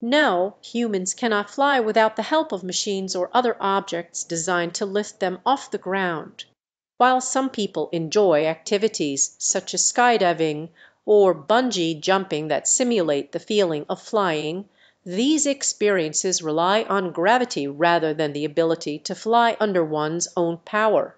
No, humans cannot fly without the help of machines or other objects designed to lift them off the ground. While some people enjoy activities such as skydiving or bungee jumping that simulate the feeling of flying, these experiences rely on gravity rather than the ability to fly under one's own power.